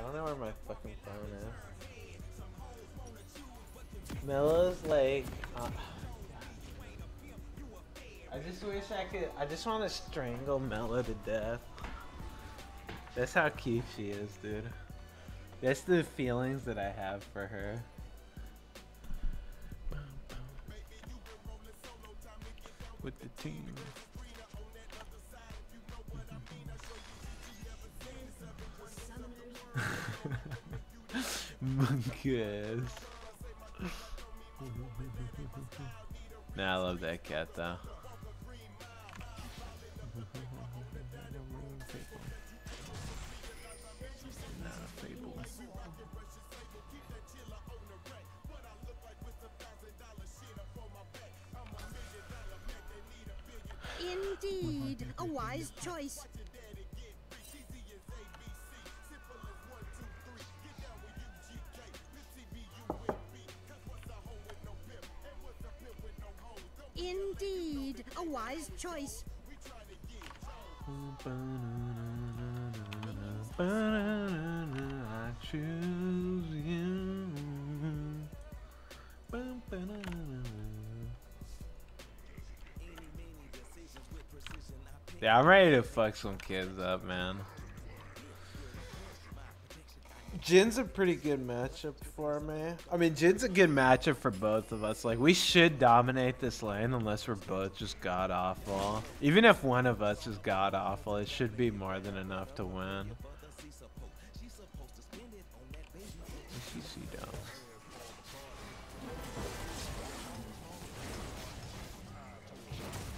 I don't know where my fucking phone is. Milla's like. Uh, I just wish I could. I just want to strangle Mela to death. That's how cute she is, dude. That's the feelings that I have for her. With the team. Monkey ass. nah, I love that cat though. Indeed, a wise choice. Indeed, a wise choice. I choose you. Yeah, I'm ready to fuck some kids up, man. Jhin's a pretty good matchup for me. I mean, Jhin's a good matchup for both of us. Like, we should dominate this lane unless we're both just god awful. Even if one of us is god awful, it should be more than enough to win.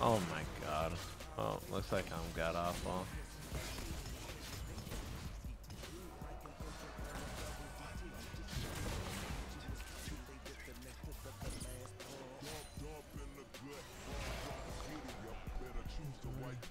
Oh my god. Oh, looks like I'm god awful.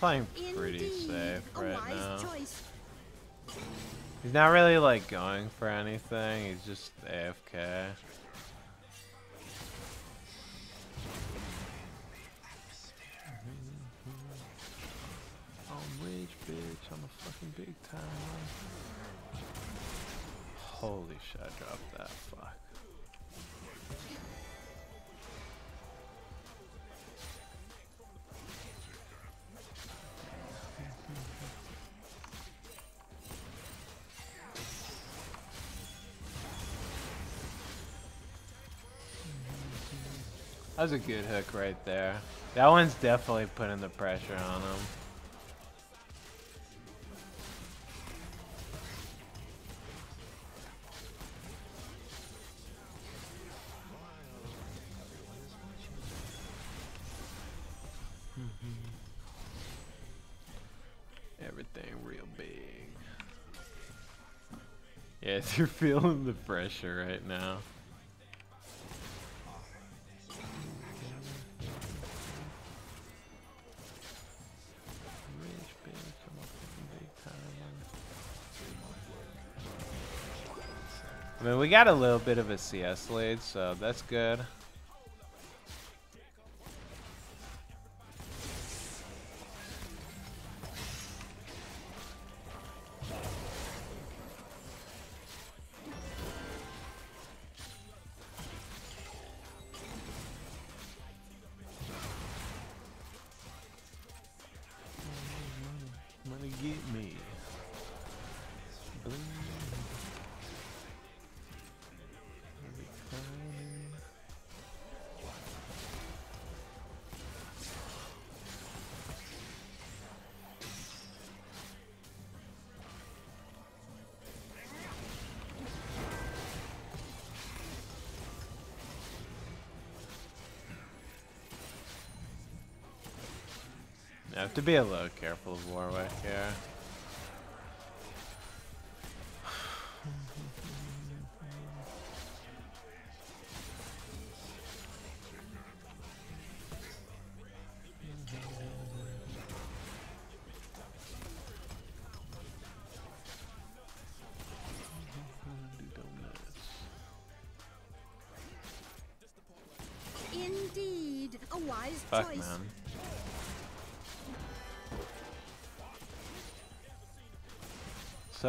playing pretty Indeed, safe right now. choice. He's not really like going for anything. He's just AFK. Mm-hmm. I'm rich, bitch. I'm a fucking big time. Holy shit! I dropped that. Fuck. That was a good hook right there. That one's definitely putting the pressure on him. Mm-hmm. Everything real big. Yes, you're feeling the pressure right now. We got a little bit of a CS lead, so that's good. Have to be a little careful of Warwick here.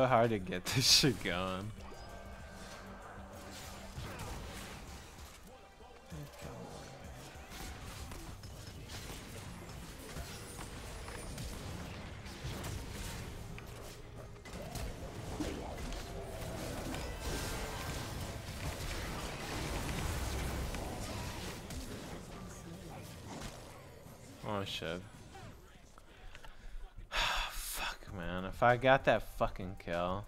Hard to get this shit going. Oh shit. Fuck man, if I got that fucking kill.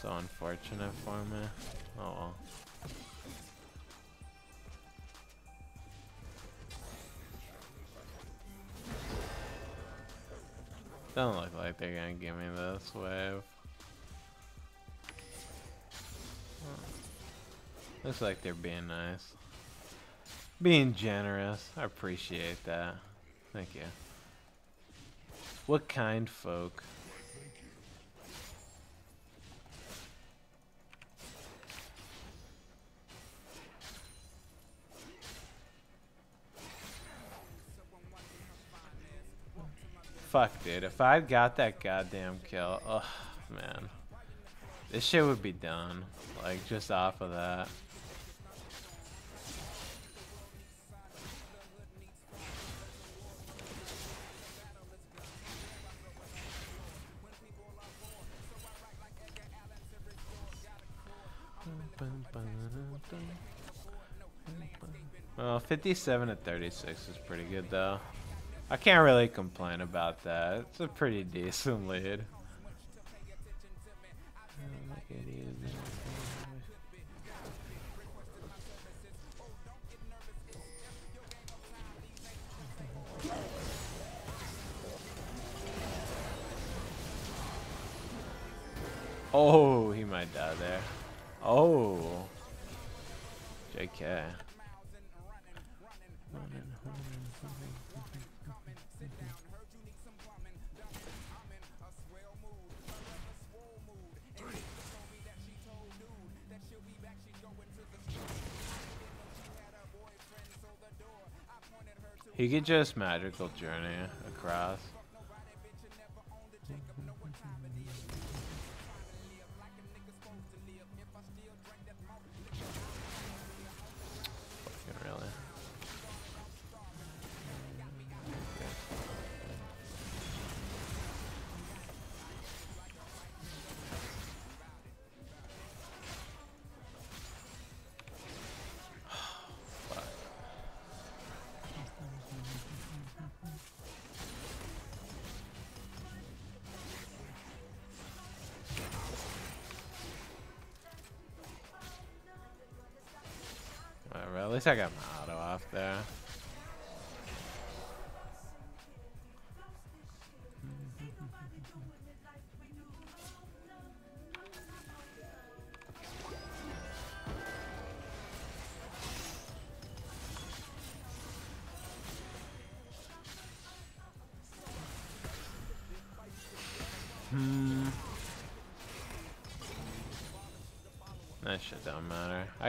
So unfortunate for me. Oh well. Doesn't look like they're gonna give me this wave. Oh. Looks like they're being nice. Being generous. I appreciate that. Thank you. What kind folk? Fuck, dude. If I got that goddamn kill, oh man. This shit would be done. Like, just off of that. Well, 57 to 36 is pretty good though. I can't really complain about that. It's a pretty decent lead. He could just magical journey across. Whatever, at least I got my auto off there.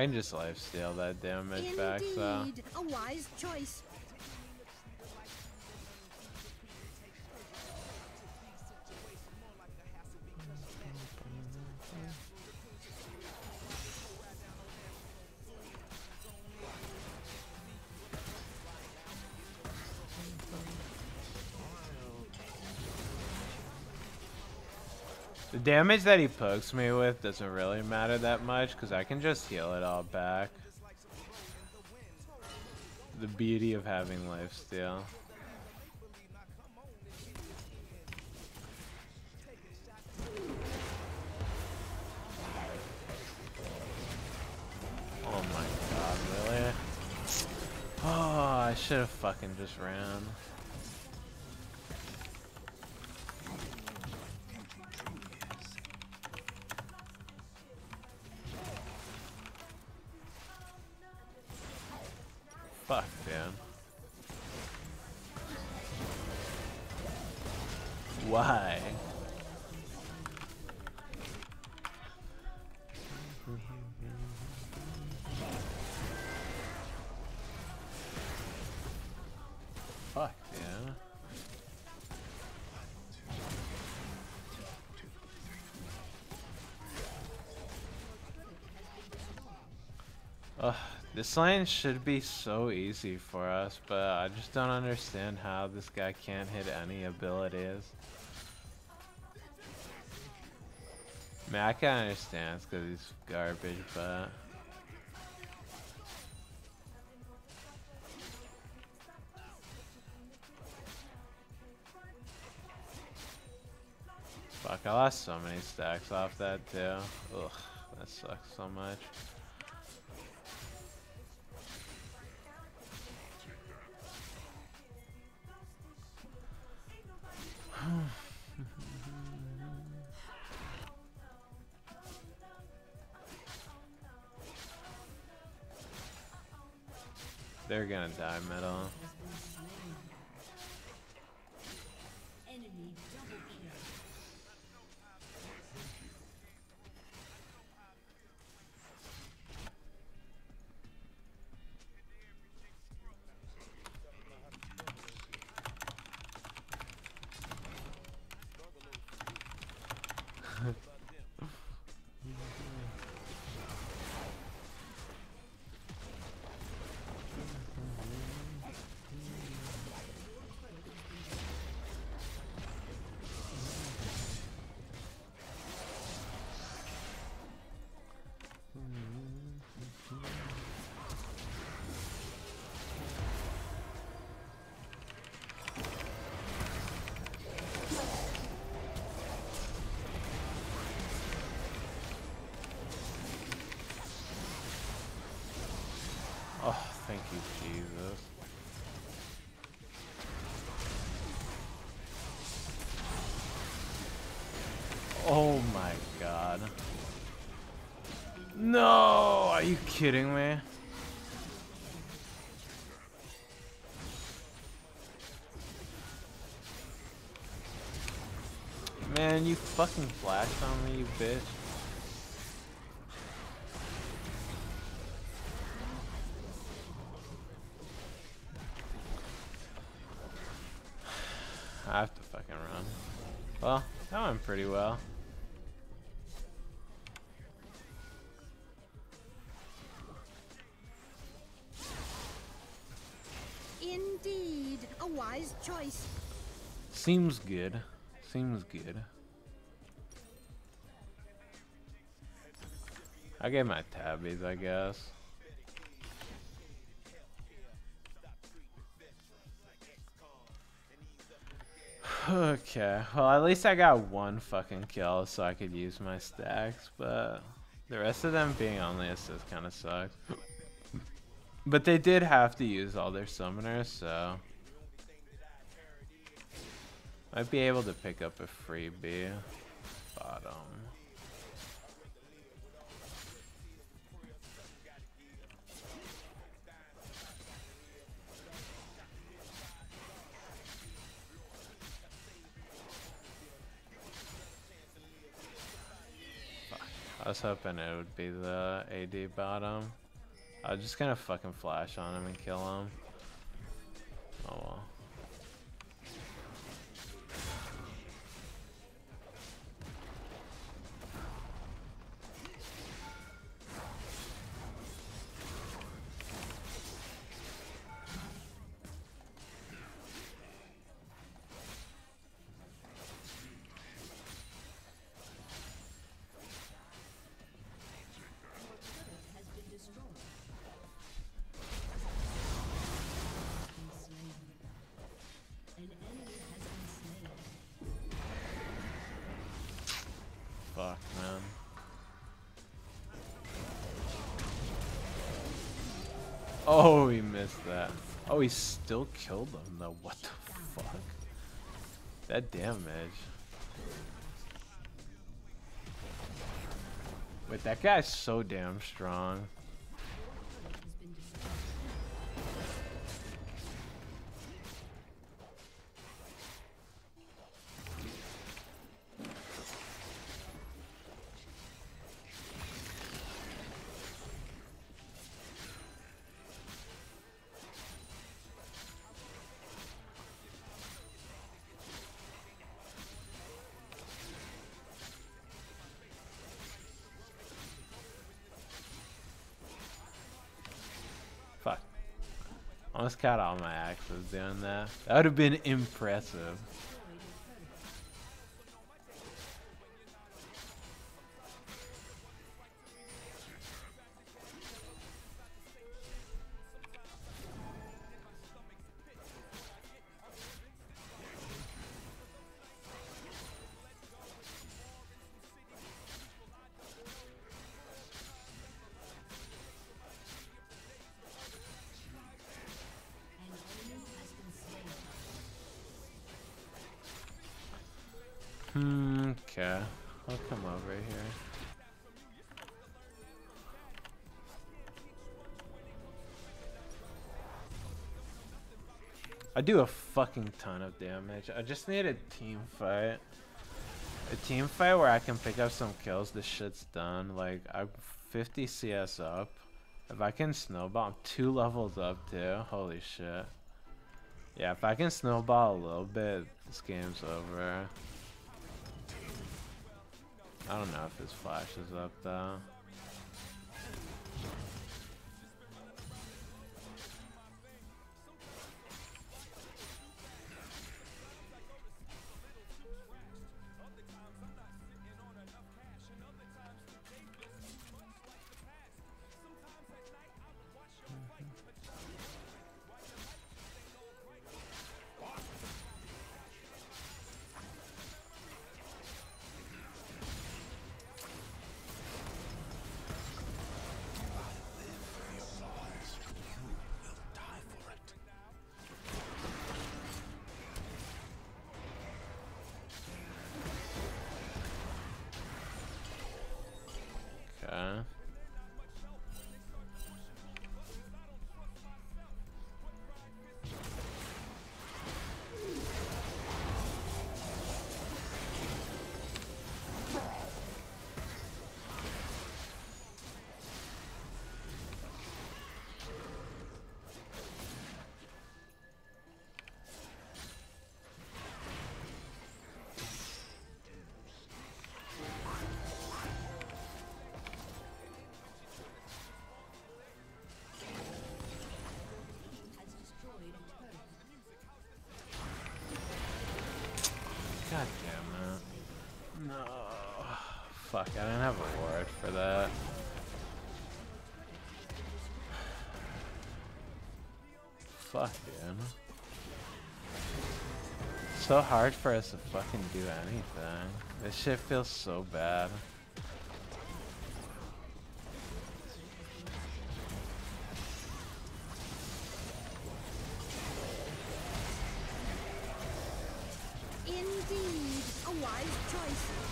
I can just life steal that damage back, so. A wise choice. The damage that he pokes me with doesn't really matter that much because I can just heal it all back. The beauty of having lifesteal. Oh my god, really? Oh, I should have fucking just ran. Ugh, this lane should be so easy for us, but I just don't understand how this guy can't hit any abilities. I mean, I can understand because he's garbage, but... Fuck, I lost so many stacks off that too. Ugh, that sucks so much. Gonna die middle. Thank you, Jesus. Oh my god. No, are you kidding me? Man, you fucking flashed on me, you bitch. I have to fucking run. Well, that went pretty well. Indeed, a wise choice. Seems good. Seems good. I get my tabis, I guess. Okay, well at least I got one fucking kill so I could use my stacks, but the rest of them being only assist kind of sucks. but they did have to use all their summoners, so... Might be able to pick up a freebie. Bottom. Was hoping it would be the AD bottom. I was just gonna fucking flash on him and kill him. He still killed them though. What the fuck? That damage. Wait, that guy's so damn strong. Almost caught all my axes doing that. That would have been impressive. I do a fucking ton of damage. I just need a team fight. A team fight where I can pick up some kills. This shit's done. Like, I'm 50 CS up. If I can snowball, I'm two levels up too. Holy shit. Yeah, if I can snowball a little bit, this game's over. I don't know if his flash is up though. Fuck, I didn't have a word for that. Fuck, dude. So hard for us to fucking do anything. This shit feels so bad. Indeed, a wise choice.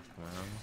Fuck, man.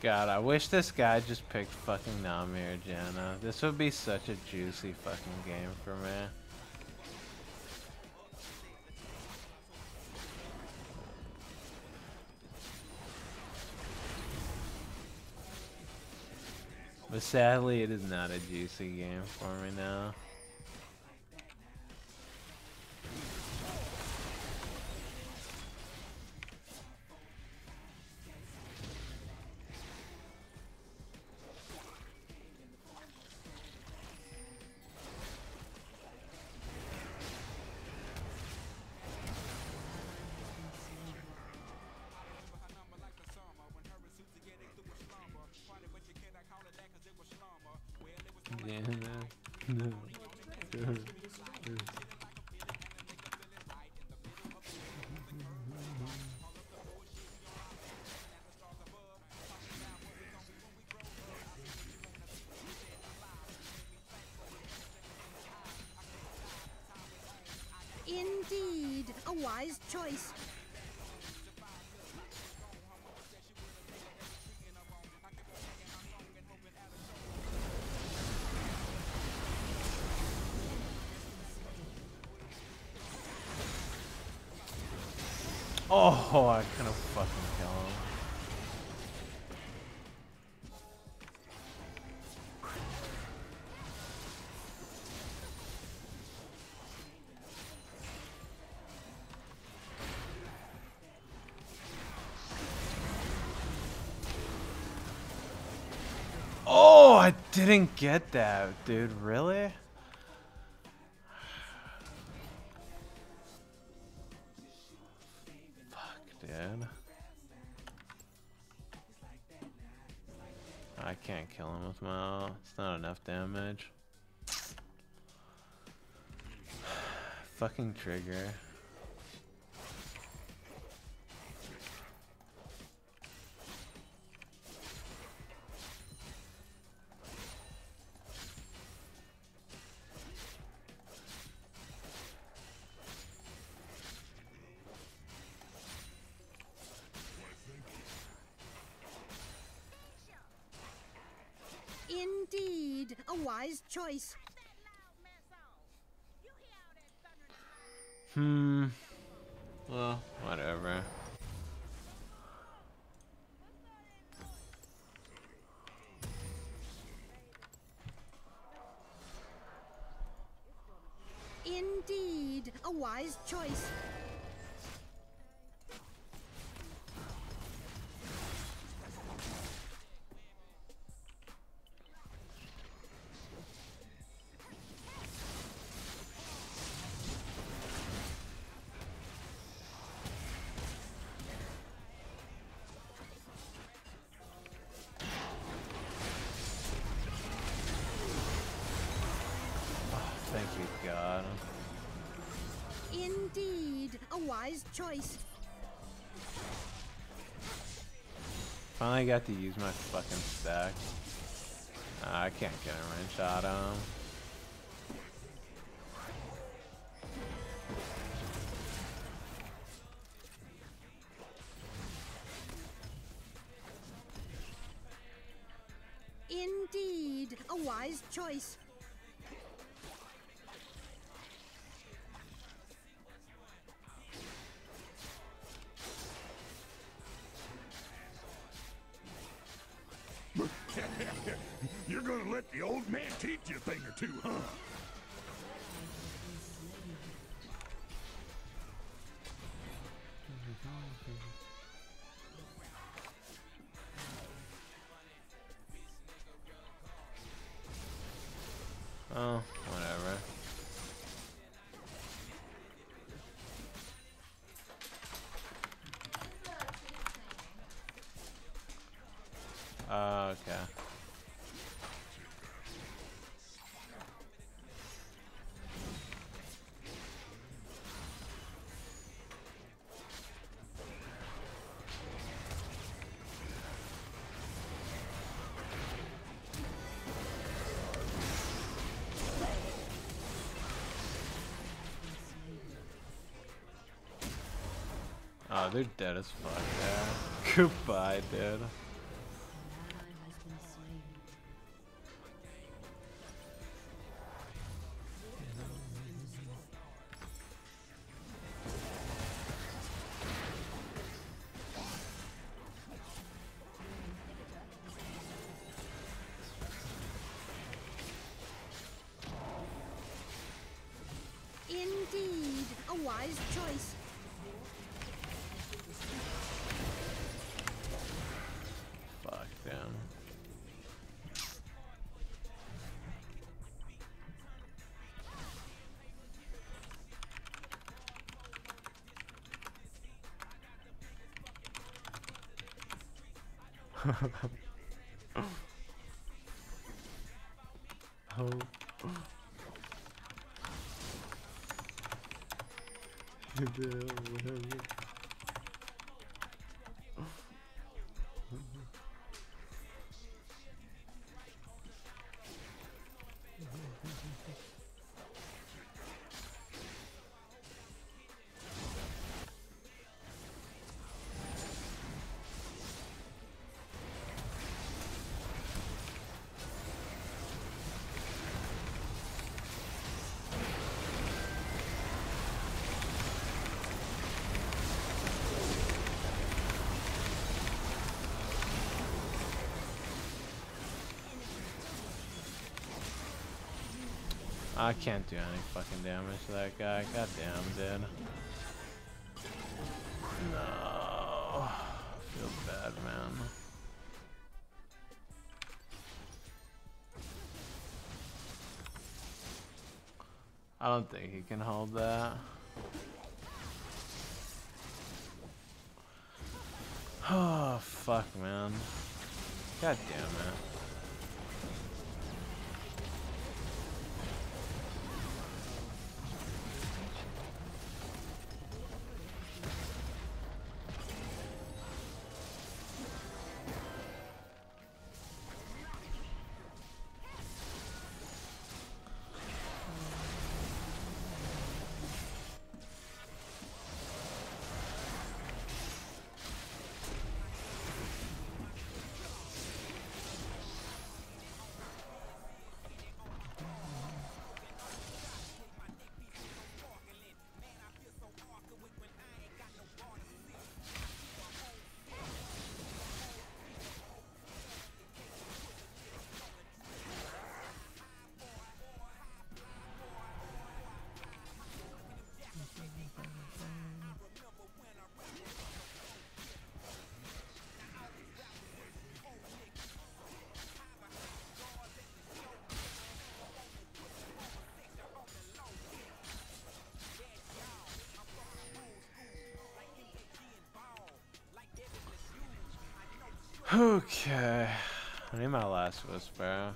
God, I wish this guy just picked fucking Nami or Janna. This would be such a juicy fucking game for me. But sadly, it is not a juicy game for me now. Yeah, no. No. Oh, I couldn't fucking kill him. Oh, I didn't get that, dude. Really? Dude. I can't kill him with my. It's not enough damage. Fucking trigger. Choice. Finally got to use my fucking stack. I can't get a range shot on him. Oh, they're dead as fuck, yeah. Goodbye, dude. 아. 힘들어요. I can't do any fucking damage to that guy. God damn, dude. No. I feel bad, man. I don't think he can hold that. Oh, fuck, man. God damn it. Okay. I need my last whisper.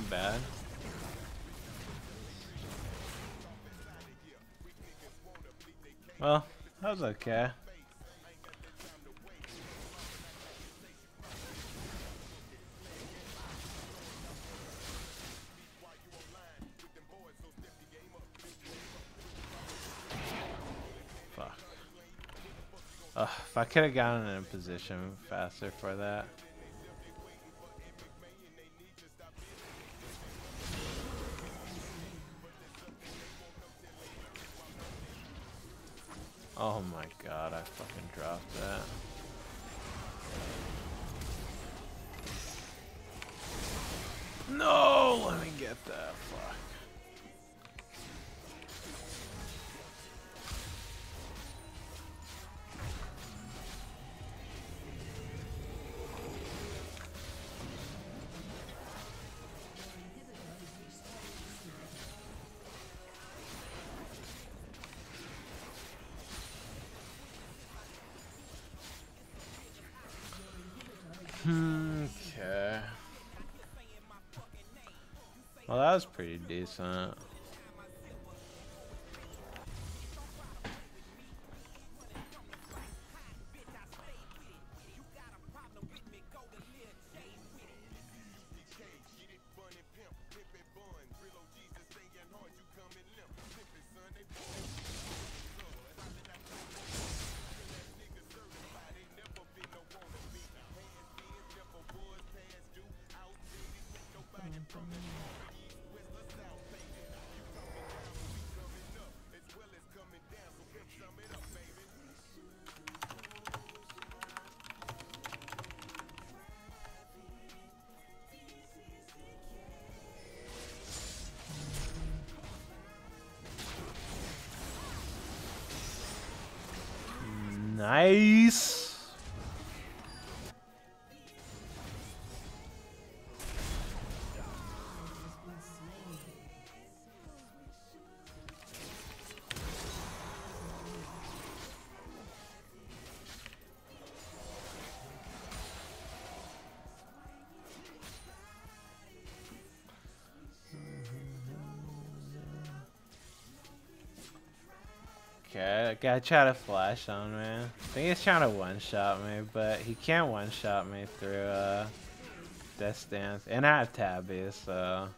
Not bad. Well, that was okay. Fuck. Ugh, if I could have gotten in a position faster for that. Hmm, okay. Well, that was pretty decent. Okay, guy try to flash on me. I think he's trying to one-shot me, but he can't one-shot me through uh, Death Dance. And I have Tabis, so...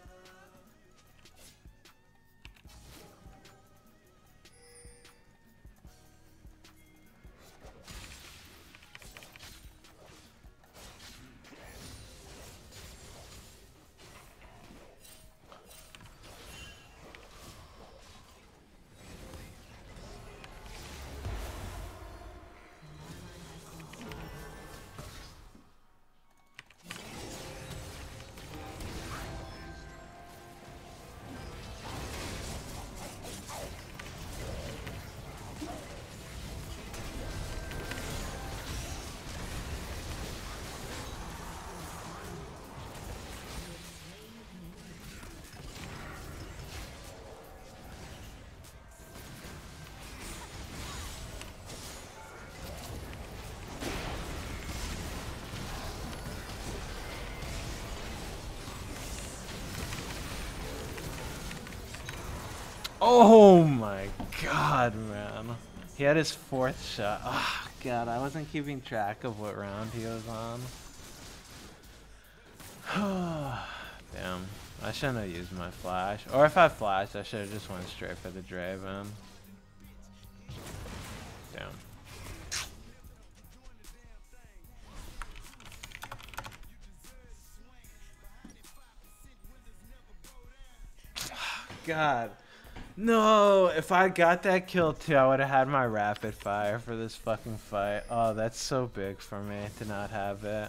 Oh my god, man. He had his fourth shot. Oh god, I wasn't keeping track of what round he was on. Damn. I shouldn't have used my flash. Or if I flashed, I should have just went straight for the Draven. Damn. God. No, if I got that kill too, I would have had my rapid fire for this fucking fight. Oh, that's so big for me to not have it.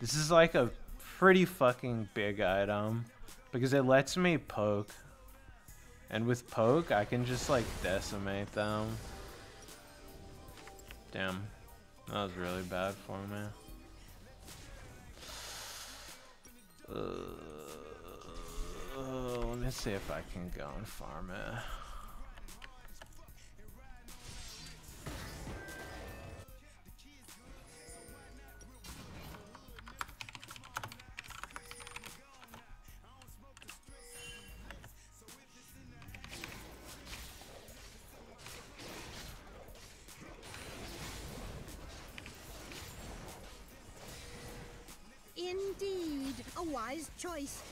This is like a pretty fucking big item because it lets me poke. And with poke, I can just like decimate them. Damn. That was really bad for me. Uh, uh, let me see if I can go and farm it. Indeed, a wise choice.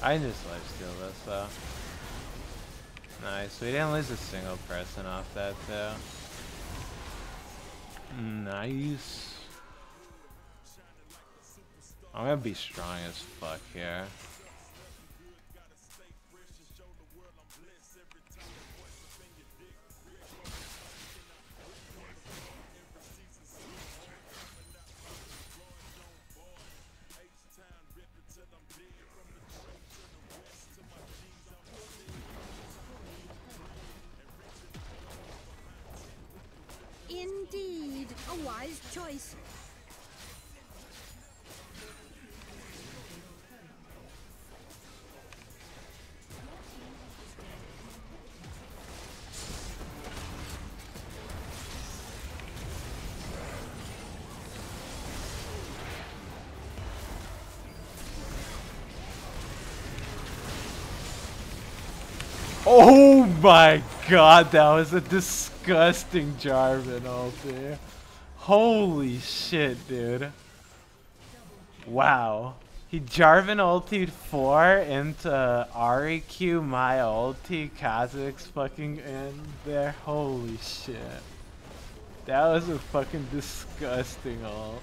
I just lifesteal this though. Nice, we didn't lose a single person off that too. Nice. I'm gonna be strong as fuck here. Oh my god, that was a disgusting Jarvan ulti. Holy shit, dude. Wow. He Jarvan ultied 4 into REQ my ulti, Kha'Zix fucking in there. Holy shit. That was a fucking disgusting ult.